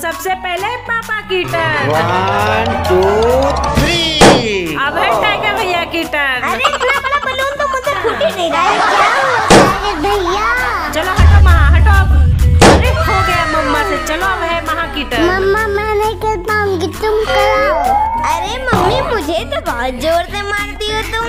सबसे पहले पापा की टर्न वन टू थ्री अब है टाइगर भैया की टर्न अरे इतना बड़ा बलून तो मुझे फूट ही नहीं रहा है। क्या टाइगर भैया? चलो हटो महा हटो अब। अरे हो गया मम्मा से। चलो अब है महा की टर्न मम्मा मैं नहीं कर पाऊँगी। तुम कराओ। अरे मम्मी मुझे तो बहुत ज़ोर से मारती हो तुम।